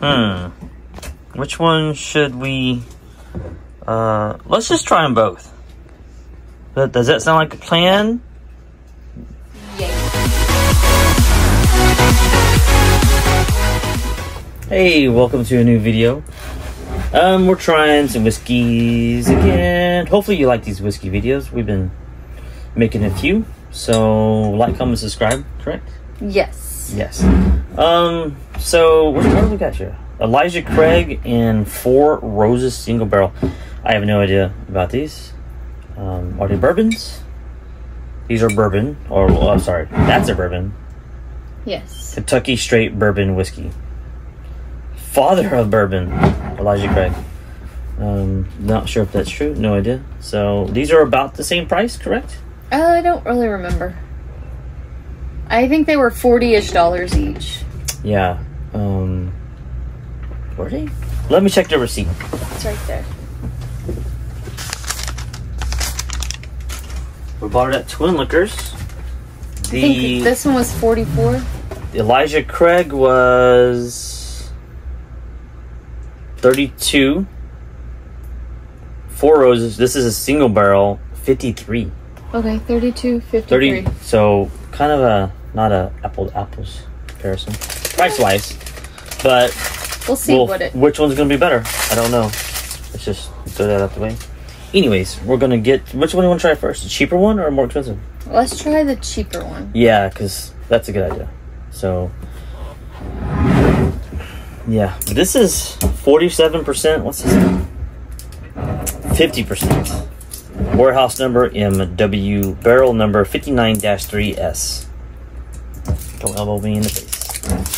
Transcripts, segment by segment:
Hmm. Which one should we? Uh, let's just try them both. But does that sound like a plan? Yay. Hey, welcome to a new video. Um, we're trying some whiskeys again. Hopefully you like these whiskey videos. We've been making a few. So like, comment, subscribe. Correct? Yes. Yes. Um. So what, what do we got here? Elijah Craig and Four Roses Single Barrel. I have no idea about these. Um, are they bourbons? These are bourbon, or oh, I'm sorry, that's a bourbon. Yes. Kentucky Straight Bourbon Whiskey. Father of bourbon, Elijah Craig. Um, not sure if that's true. No idea. So these are about the same price, correct? Uh, I don't really remember. I think they were forty-ish dollars each. Yeah. Um, were they? Let me check the receipt. It's right there. We bought it at Twin Liquors. I The think this one was forty-four. Elijah Craig was 32. Four Roses. This is a single barrel, 53. Okay, 32, 53. 30. So kind of a not a apple to apples comparison, price wise. But We'll see well, what it. which one's gonna be better? I don't know. Let's just throw that out the way. Anyways, we're gonna get which one do you want to try first? The cheaper one or more expensive? Let's try the cheaper one. Yeah, because that's a good idea. So, yeah, this is forty-seven percent. What's this? Fifty percent. Warehouse number MW barrel number fifty-nine three S. Don't elbow me in the face.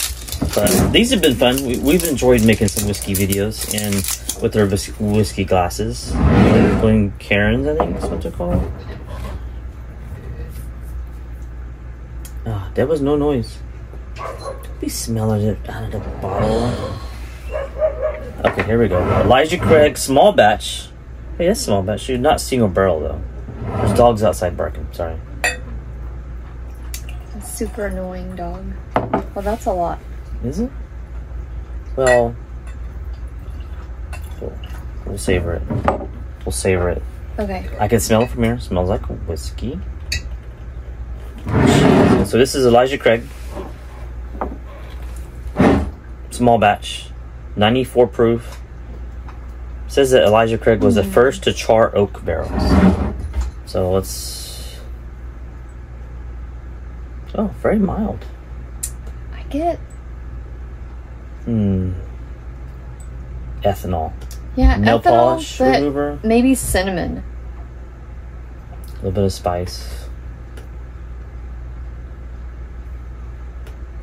But these have been fun. We, we've enjoyed making some whiskey videos and with our whis- whiskey glasses. Glencairn's, I think is what they're called. Ah, there was no noise. Be smelling it out of the bottle. Okay, here we go. Elijah Craig, small batch. Hey, that's small batch. You're not single barrel though. There's dogs outside barking. Sorry. A super annoying dog. Well, that's a lot. Is it? Well, we'll, we'll savor it. We'll savor it. Okay. I can smell it from here. smells like whiskey. So this is Elijah Craig. Small batch. 94 proof. says that Elijah Craig was the hmm. first to char oak barrels. So let's. Oh, very mild. I get. Hmm. Ethanol. Yeah, Nail ethanol, polish but remover. maybe cinnamon. A little bit of spice.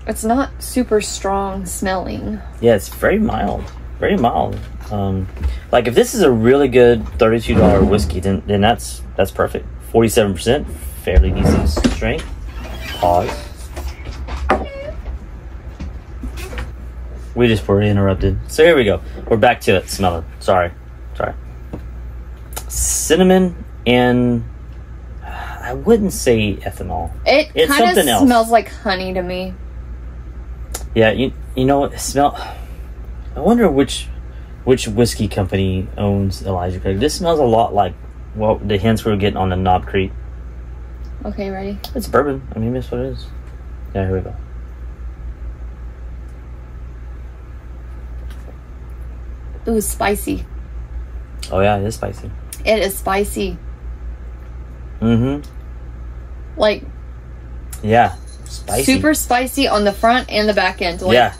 It's not super strong smelling. Yeah, it's very mild. Very mild. Um, like if this is a really good thirty-two dollar whiskey, then then that's that's perfect. Forty-seven percent, fairly decent strength. Pause. We just were interrupted. So here we go. We're back to it. Smelling. Sorry. Sorry. Cinnamon and I wouldn't say ethanol. It It's kind of else. smells like honey to me. Yeah, you you know what? Smell. I wonder which which whiskey company owns Elijah Craig. This smells a lot like what the hints we were getting on the Knob Creek. Okay, ready? It's bourbon. I mean, that's what it is. Yeah, here we go. Ooh, spicy. Oh yeah, it is spicy. It is spicy. Mm-hmm. Like Yeah, spicy. super spicy on the front and the back end. Like, yeah.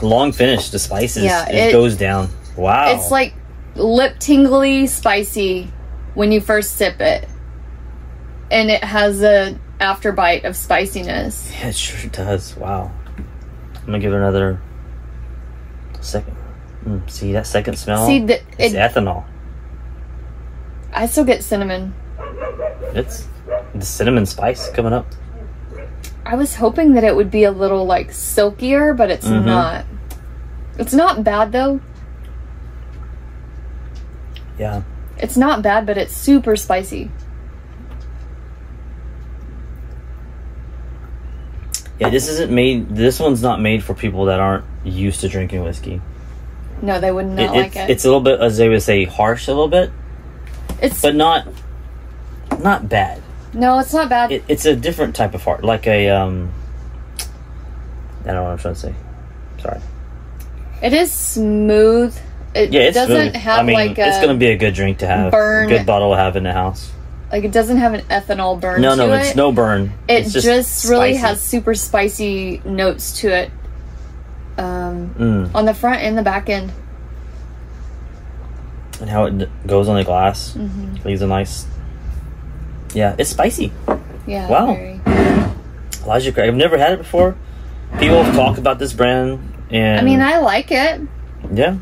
Long finish. The spices. Yeah, it, it- goes down. Wow. It's like lip tingly spicy when you first sip it. And it has a after bite of spiciness. Yeah, it sure does. Wow. I'm gonna give it another second. Mm, see that second smell? See, the, it's it, ethanol. I still get cinnamon. It's the cinnamon spice coming up. I was hoping that it would be a little like silkier, but it's Mhm. not. It's not bad though. Yeah. It's not bad, but it's super spicy. Yeah, this isn't made. This one's not made for people that aren't used to drinking whiskey. No, they would not It- like it's, it. it's a little bit, as they would say, harsh a little bit, It's but not not bad. no, it's not bad. It, it's a different type of heart, like a um. I don't know what I'm trying to say. Sorry. it is smooth. It Yeah, it's doesn't smooth. have I mean, like a it's gonna be a good drink to have. burn- Good bottle to have in the house. like it doesn't have an ethanol burn. No, to no, it. it's no burn. It It's just, really spicy. has super spicy notes to it. Um, Mm. on the front and the back end. and how it d- goes on the glass Mm-hmm. leaves a nice. Yeah, it's spicy. Yeah. Wow. very- Elijah Craig. I've never had it before. People have talked about this brand, and I mean, I like it. yeah,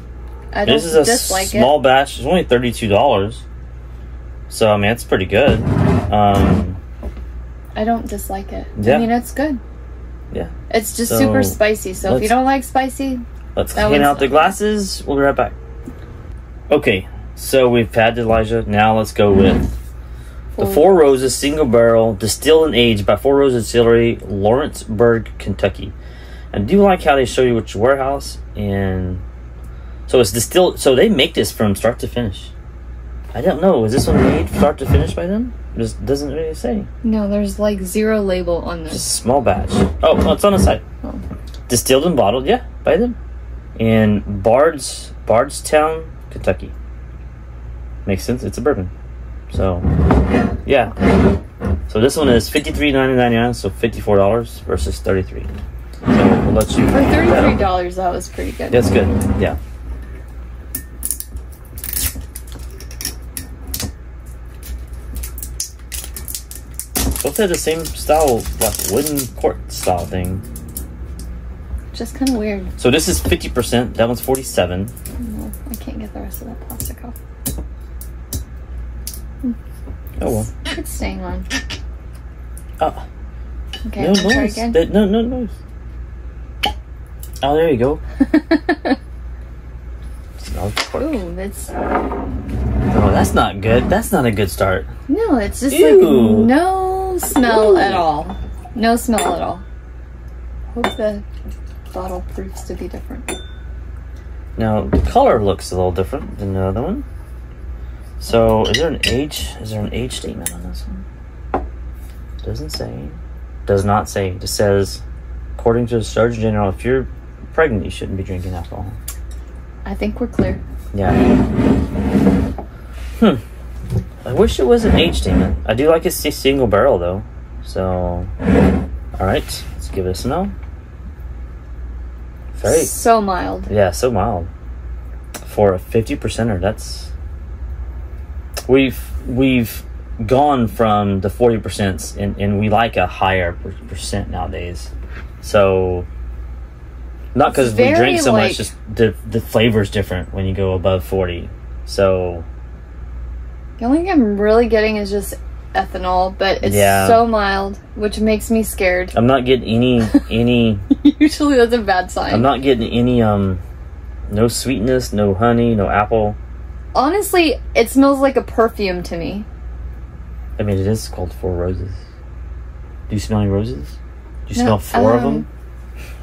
I don't this is a small it. batch. It's only thirty two dollars, so I mean it's pretty good. Um, I don't dislike it. Yeah. I mean, it's good. Yeah. It's just So, super spicy. So if you don't like spicy, let's clean out the glasses. We'll be right back. Okay, so we've had Elijah. Now let's go with the Four- Four Roses Single Barrel Distilled and Aged by Four Roses Distillery, Lawrenceburg, Kentucky. I do like how they show you which warehouse and so it's distilled. So they make this from start to finish. I don't know. Is this one made start to finish by them? Just doesn't really say. no, there's like zero label on this. a small batch. Oh, well, it's on the side. Oh. Distilled and bottled, yeah, by them. In Bard's Bardstown, Kentucky. Makes sense. It's a bourbon. So, yeah. So this one is fifty three ninety nine, so fifty four dollars versus thirty three. So we'll let you. For thirty-three dollars, that was pretty good. That's good. Yeah. Both have the same style, like wooden court style thing. Just kind of weird. So this is fifty percent. That one's forty-seven. No, I can't get the rest of that plastic off. Oh well. It's staying on. Oh, Okay, no I'm gonna try noise. again. That- no, no noise. Oh, there you go. Ooh, that's Oh, that's not good. That's not a good start. no. It's just Ew. like no smell Ooh. at all. No smell at all. Hope the bottle proves to be different. Now the color looks a little different than the other one. So is there an age? Is there an age statement on this one? Doesn't say. Does not say. It just says, according to the Surgeon General, if you're pregnant, you shouldn't be drinking alcohol. I think we're clear. Yeah. Hmm. Wish it was an statement. I do like a single barrel though. So, all right, let's give it a smell. Very, So mild. yeah, so mild for a fifty percenter. That's we've we've gone from the forty percent, and and we like a higher per- percent nowadays. So. Not because we drink so like- much, just the the flavor's different when you go above forty. So The only thing I'm really getting is just ethanol, but it's Yeah. so mild, which makes me scared. I'm not getting any any. Usually that's a bad sign. I'm not getting any um, no sweetness, no honey, no apple. Honestly, it smells like a perfume to me. I mean, it is called Four Roses. Do you smell any roses? Do you No, smell four of um, them?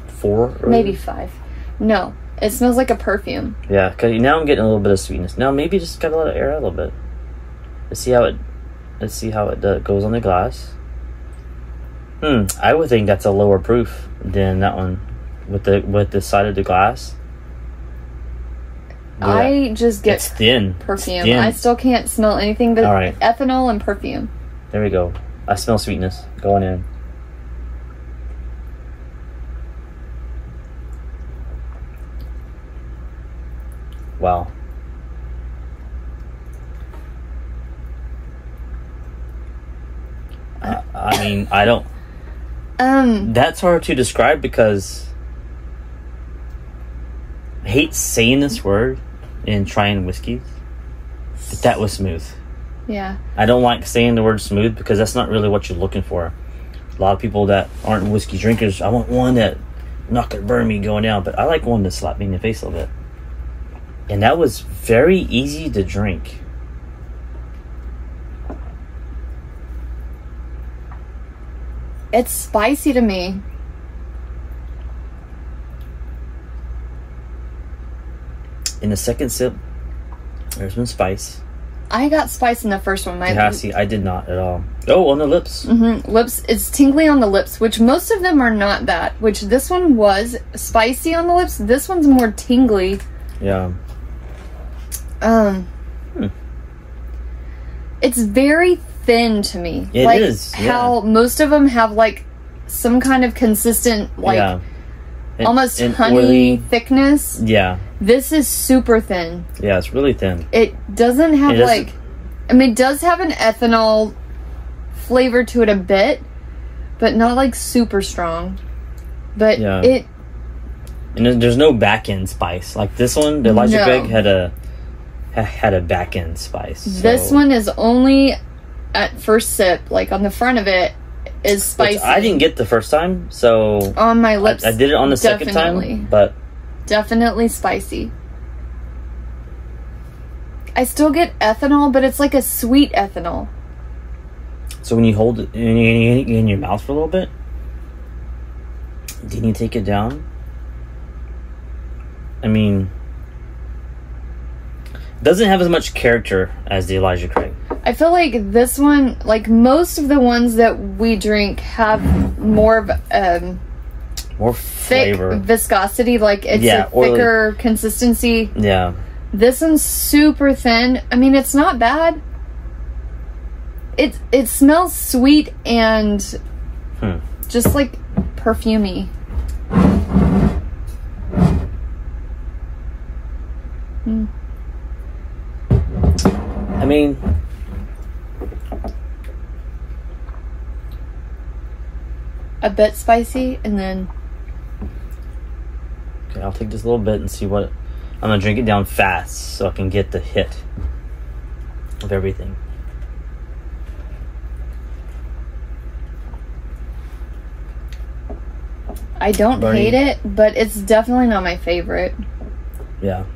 Four? Roses? Maybe five. No, it smells like a perfume. Yeah, because now I'm getting a little bit of sweetness. Now maybe just gotta let it air out a little bit. Let's see how it. Let's see how it goes on the glass. Hmm, I would think that's a lower proof than that one, with the with the side of the glass. Yeah. I just get it's thin. It's perfume. thin. I still can't smell anything but right. ethanol and perfume. There we go. I smell sweetness going in. Wow. I, I mean, I don't. Um, That's hard to describe because I hate saying this word in trying whiskeys, but that was smooth. yeah. I don't like saying the word smooth because that's not really what you're looking for. A lot of people that aren't whiskey drinkers, I want one that not gonna burn me going down, but I like one to slap me in the face a little bit. And that was very easy to drink. It's spicy to me. In the second sip, there's some spice. I got spice in the first one. My I did not at all. Oh, on the lips. Mm-hmm. Lips. It's tingly on the lips, which most of them are not that. Which this one was spicy on the lips. This one's more tingly. Yeah. Um. Hmm. It's very thin to me. It like is, yeah. how most of them have like some kind of consistent, like yeah. And- almost and honey oily. thickness. Yeah. This is super thin. Yeah, it's really thin. It doesn't have It doesn't- like, I mean, it does have an ethanol flavor to it a bit, but not like super strong. But Yeah. it And there- there's no back end spice. Like this one, the Elijah No. Craig had a had a back end spice. this one is only at first sip, like on the front of it is which spicy. I didn't get the first time, so on my lips. I did it on the second time. But Definitely spicy. I still get ethanol, but it's like a sweet ethanol. so when you hold it in, your mouth for a little bit, then you take it down. I mean, doesn't have as much character as the Elijah Craig. I feel like this one, like most of the ones that we drink, have more of um, More thick flavor. viscosity. Like it's Yeah, a thicker consistency. Yeah. This one's super thin. I mean, it's not bad. It it smells sweet and Hmm. just like perfumey. I mean, A bit spicy, and then okay, I'll take just a little bit and see what. I'm gonna drink it down fast so I can get the hit of everything. I don't hate it, but it's definitely not my favorite. Yeah.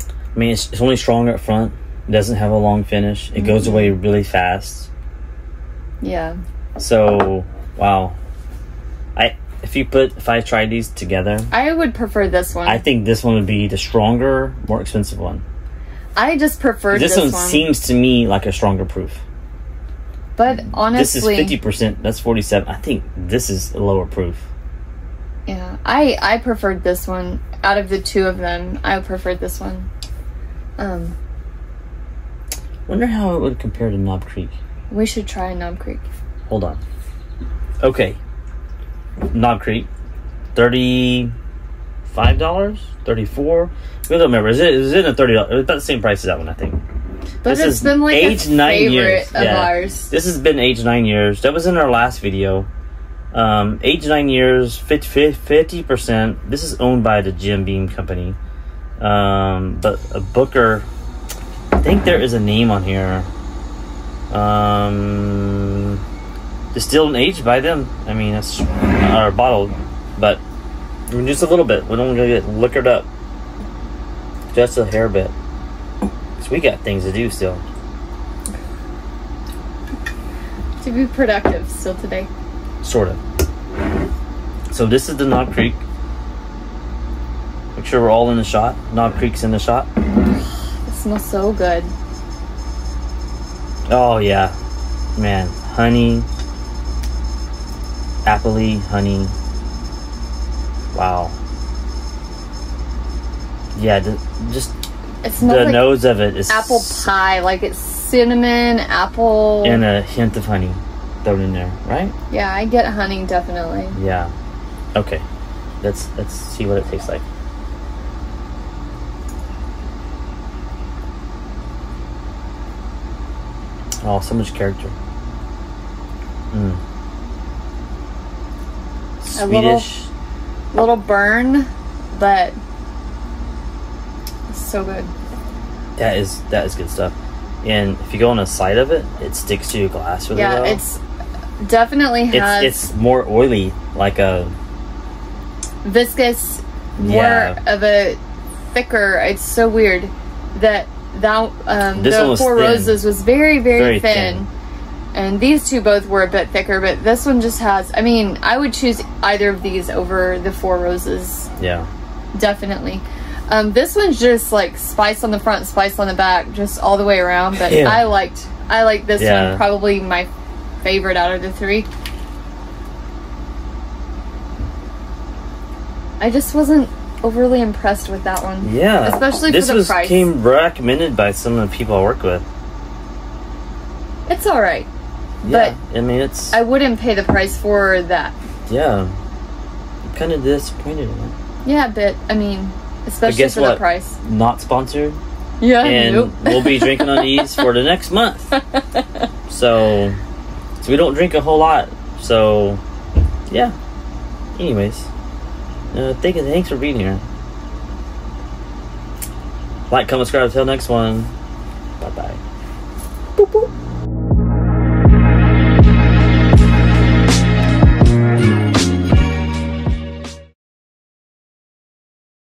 I mean, it's, it's only strong up front. It doesn't have a long finish. It goes away really fast. Yeah. So, wow. I if you put if I tried these together, I would prefer this one. I think this one would be the stronger, more expensive one. I just prefer This, this, one, seems to me like a stronger proof. but honestly, This is fifty percent. That's forty seven. I think this is a lower proof. yeah, I I preferred this one out of the two of them. I preferred this one. Um, Wonder how it would compare to Knob Creek. we should try Knob Creek. Hold on. Okay. Knob Creek, thirty-five dollars, thirty-four. We don't remember. Is it? Is it a thirty? It's about the same price as that one, I think. But This it's is been like aged a nine favorite years. of Yeah. ours. This has been age nine years. That was in our last video. Um, aged nine years, fifty percent. This is owned by the Jim Beam Company. Um, but a Booker. I think there is a name on here. Um, distilled and aged by them. I mean, that's or bottled, but just a little bit. We don't want to get liquored up. Just a hair bit. Cause we got things to do still. To be productive still today. Sort of. So this is the Knob Creek. Make sure we're all in the shot. Knob Creek's in the shot. Smells so good. Oh yeah, man, honey, appley, honey. Wow. Yeah, the, just It the like nose of it is apple pie. Like it's cinnamon, apple. and a hint of honey thrown in there, right? yeah, I get honey definitely. Yeah. Okay. Let's let's see what it tastes like. Oh, so much character. Mm. A little- Swedish. Little burn, but it's so good. That is that is good stuff. And if you go on the side of it, it sticks to your glass really yeah, well. it's definitely has it's it's more oily, like a viscous, more Yeah. of a thicker. It's so weird that that um, the Four thin. Roses was very very, Very thin. thin. And these two both were a bit thicker, but this one just has. I mean, I would choose either of these over the Four Roses, Yeah. definitely. Um, this one's just like spice on the front, spice on the back, just all the way around. But Yeah. I liked, I liked this Yeah. one probably my favorite out of the three. I just wasn't overly impressed with that one. Yeah. Especially this for the was price. came recommended by some of the people I work with. It's all right, Yeah. I mean, it's I wouldn't pay the price for that. yeah. I'm kind of disappointed in it. Yeah, but I mean, especially for what? the price. Not sponsored, Yeah, and nope. we'll be drinking on these for the next month. So, so we don't drink a whole lot. So, yeah. Anyways, uh, thank thanks for being here. Like, comment, subscribe. Till next one. Bye bye. Boop, boop.